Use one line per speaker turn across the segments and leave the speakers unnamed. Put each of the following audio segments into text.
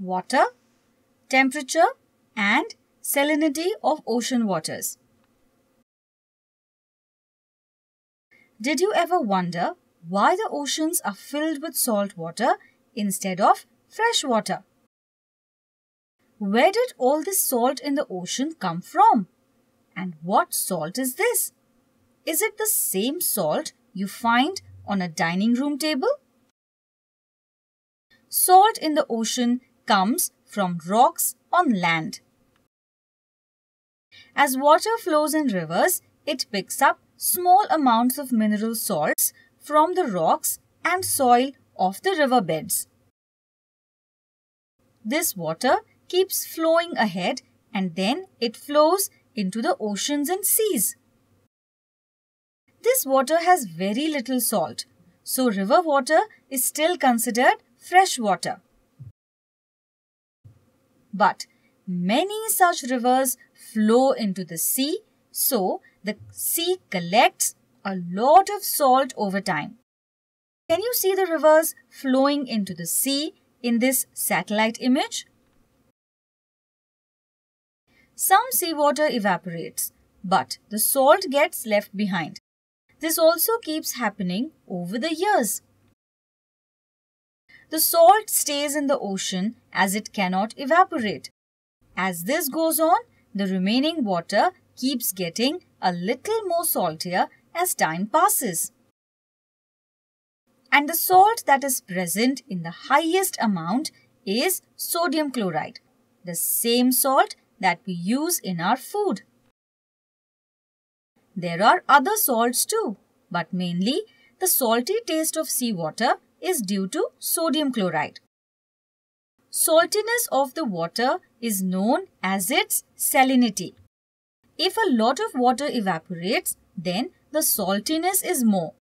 water, temperature and salinity of ocean waters. Did you ever wonder why the oceans are filled with salt water instead of fresh water? Where did all this salt in the ocean come from? And what salt is this? Is it the same salt you find on a dining room table? Salt in the ocean comes from rocks on land. As water flows in rivers, it picks up small amounts of mineral salts from the rocks and soil of the riverbeds. This water keeps flowing ahead and then it flows into the oceans and seas. This water has very little salt, so river water is still considered fresh water. But many such rivers flow into the sea, so the sea collects a lot of salt over time. Can you see the rivers flowing into the sea in this satellite image? Some seawater evaporates, but the salt gets left behind. This also keeps happening over the years. The salt stays in the ocean as it cannot evaporate. As this goes on, the remaining water keeps getting a little more saltier as time passes. And the salt that is present in the highest amount is sodium chloride, the same salt that we use in our food. There are other salts too, but mainly the salty taste of seawater is due to sodium chloride. Saltiness of the water is known as its salinity. If a lot of water evaporates, then the saltiness is more.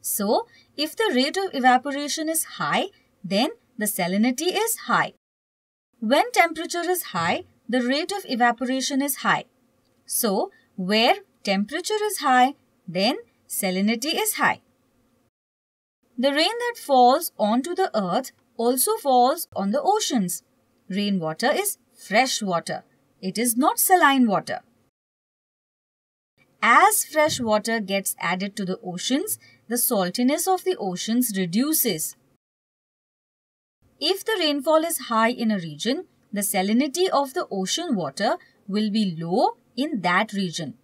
So, if the rate of evaporation is high, then the salinity is high. When temperature is high, the rate of evaporation is high. So, where temperature is high, then salinity is high. The rain that falls onto the earth also falls on the oceans. Rainwater is fresh water. It is not saline water. As fresh water gets added to the oceans, the saltiness of the oceans reduces. If the rainfall is high in a region, the salinity of the ocean water will be low in that region.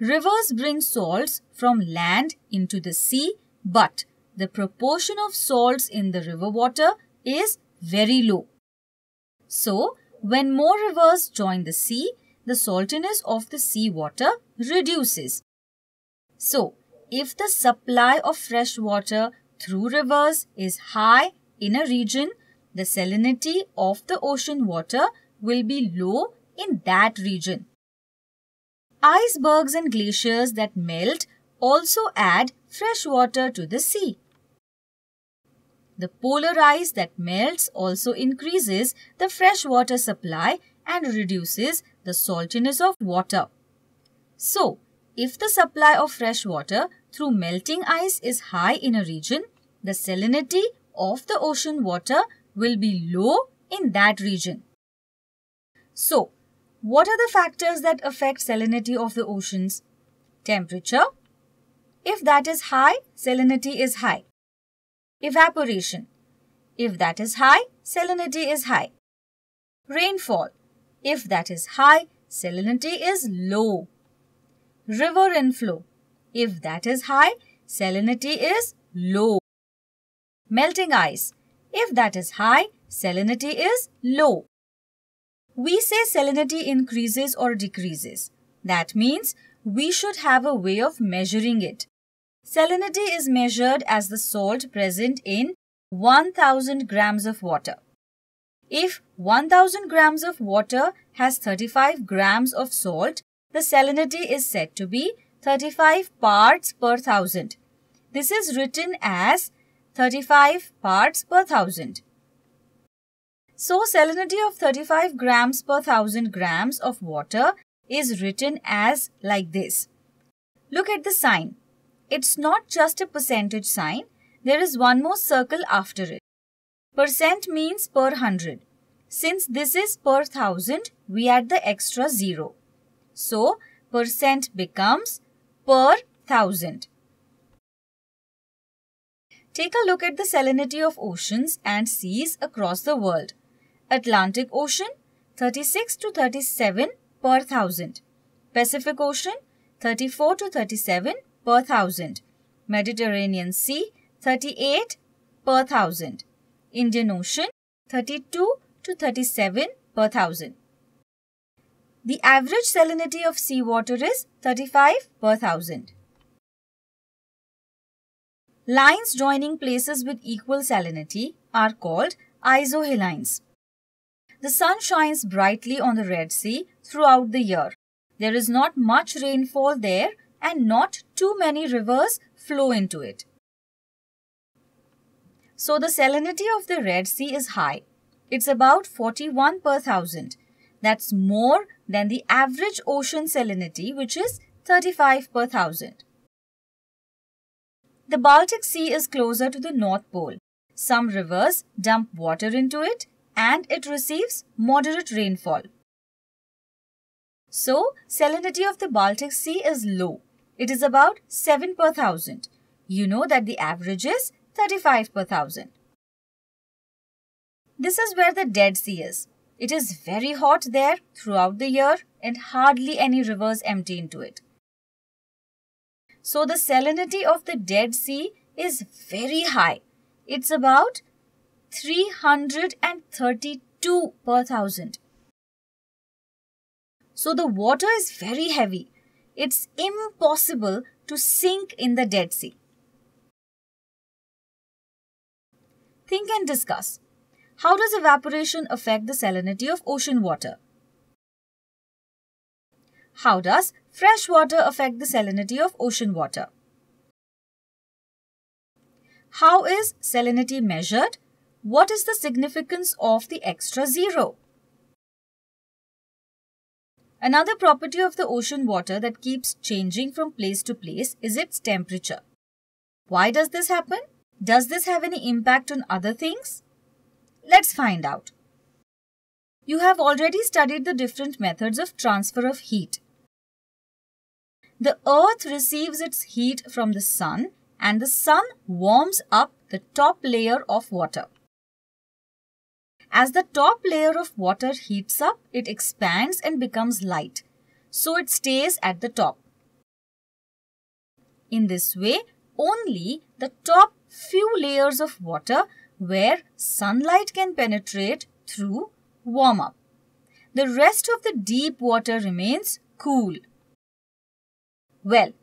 Rivers bring salts from land into the sea, but the proportion of salts in the river water is very low. So, when more rivers join the sea, the saltiness of the sea water reduces. So, if the supply of fresh water through rivers is high in a region, the salinity of the ocean water will be low in that region. Icebergs and glaciers that melt also add fresh water to the sea. The polar ice that melts also increases the fresh water supply and reduces the saltiness of water. So, if the supply of fresh water through melting ice is high in a region, the salinity of the ocean water will be low in that region. So, what are the factors that affect salinity of the oceans? Temperature. If that is high, salinity is high. Evaporation. If that is high, salinity is high. Rainfall. If that is high, salinity is low. River inflow. If that is high, salinity is low. Melting ice. If that is high, salinity is low. We say salinity increases or decreases. That means we should have a way of measuring it. Salinity is measured as the salt present in 1000 grams of water. If 1000 grams of water has 35 grams of salt, the salinity is said to be 35 parts per thousand. This is written as 35 parts per thousand. So salinity of 35 grams per thousand grams of water is written as like this. Look at the sign. It's not just a percentage sign. There is one more circle after it. Percent means per hundred. Since this is per thousand, we add the extra zero. So, percent becomes per thousand. Take a look at the salinity of oceans and seas across the world. Atlantic Ocean 36 to 37 per thousand. Pacific Ocean 34 to 37 per thousand. Mediterranean Sea 38 per thousand. Indian Ocean 32 to 37 per thousand. The average salinity of seawater is 35 per thousand. Lines joining places with equal salinity are called isohalines. The sun shines brightly on the Red Sea throughout the year. There is not much rainfall there and not too many rivers flow into it. So the salinity of the Red Sea is high. It's about 41 per thousand. That's more than the average ocean salinity which is 35 per thousand. The Baltic Sea is closer to the North Pole. Some rivers dump water into it and it receives moderate rainfall. So, salinity of the Baltic Sea is low. It is about 7 per thousand. You know that the average is 35 per thousand. This is where the Dead Sea is. It is very hot there throughout the year and hardly any rivers empty into it. So the salinity of the Dead Sea is very high. It's about 332 per thousand. So the water is very heavy. It's impossible to sink in the Dead Sea. Think and discuss. How does evaporation affect the salinity of ocean water? How does fresh water affect the salinity of ocean water? How is salinity measured? What is the significance of the extra zero? Another property of the ocean water that keeps changing from place to place is its temperature. Why does this happen? Does this have any impact on other things? Let's find out. You have already studied the different methods of transfer of heat. The earth receives its heat from the sun and the sun warms up the top layer of water. As the top layer of water heats up, it expands and becomes light, so it stays at the top. In this way, only the top few layers of water where sunlight can penetrate through warm up. The rest of the deep water remains cool. Well,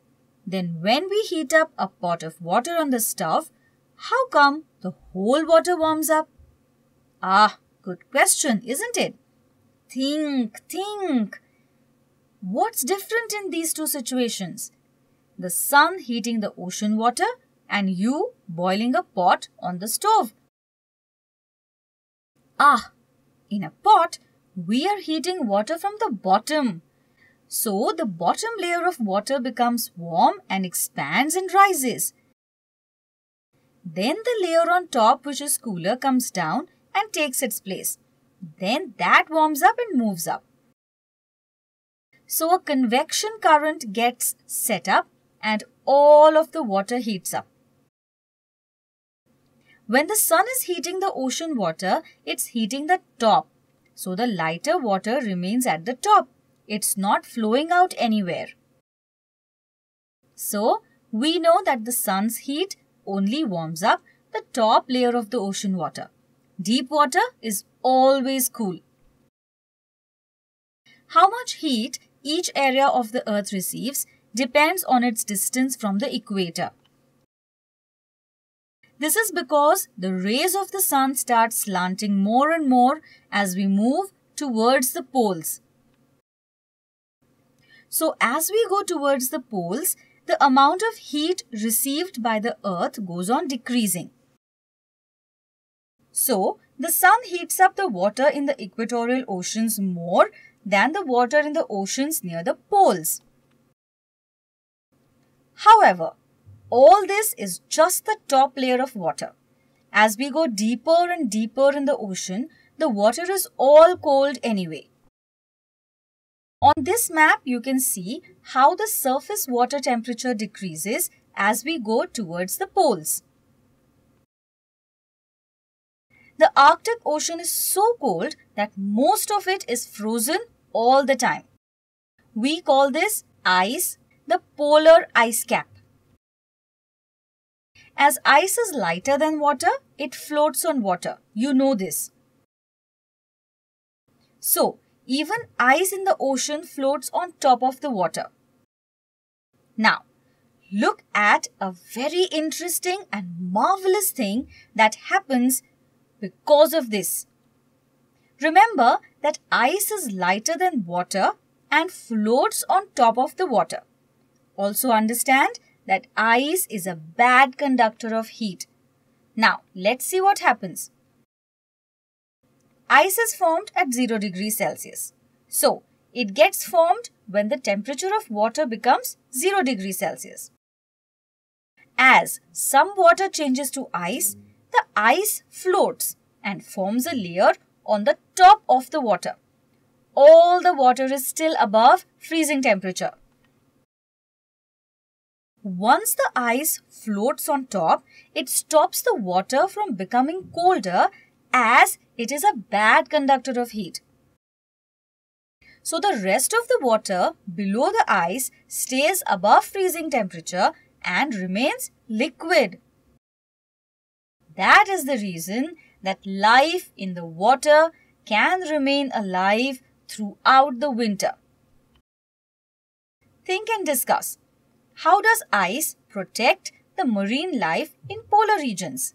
then when we heat up a pot of water on the stove, how come the whole water warms up? Ah, good question, isn't it? Think, think. What's different in these two situations? The sun heating the ocean water and you boiling a pot on the stove. Ah, in a pot, we are heating water from the bottom. So the bottom layer of water becomes warm and expands and rises. Then the layer on top which is cooler comes down and takes its place. Then that warms up and moves up. So a convection current gets set up and all of the water heats up. When the sun is heating the ocean water, it's heating the top. So the lighter water remains at the top. It's not flowing out anywhere. So, we know that the sun's heat only warms up the top layer of the ocean water. Deep water is always cool. How much heat each area of the earth receives depends on its distance from the equator. This is because the rays of the sun start slanting more and more as we move towards the poles. So as we go towards the poles, the amount of heat received by the earth goes on decreasing. So, the sun heats up the water in the equatorial oceans more than the water in the oceans near the poles. However, all this is just the top layer of water. As we go deeper and deeper in the ocean, the water is all cold anyway. On this map, you can see how the surface water temperature decreases as we go towards the poles. The Arctic Ocean is so cold that most of it is frozen all the time. We call this ice the polar ice cap. As ice is lighter than water, it floats on water. You know this. So, even ice in the ocean floats on top of the water. Now, look at a very interesting and marvelous thing that happens because of this. Remember that ice is lighter than water and floats on top of the water. Also understand that ice is a bad conductor of heat. Now, let's see what happens. Ice is formed at 0 degrees Celsius. So, it gets formed when the temperature of water becomes 0 degrees Celsius. As some water changes to ice, the ice floats and forms a layer on the top of the water. All the water is still above freezing temperature. Once the ice floats on top, it stops the water from becoming colder as it is a bad conductor of heat. So the rest of the water below the ice stays above freezing temperature and remains liquid. That is the reason that life in the water can remain alive throughout the winter. Think and discuss. How does ice protect the marine life in polar regions?